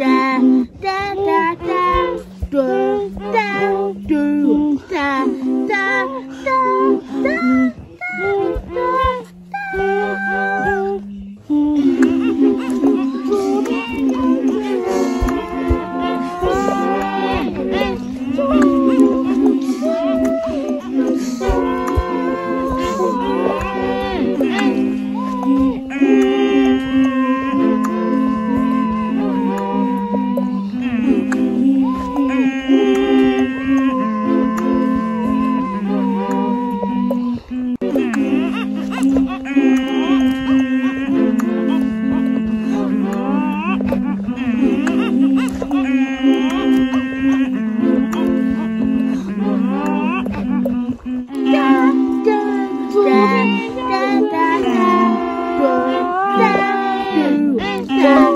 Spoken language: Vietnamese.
da da da Yeah.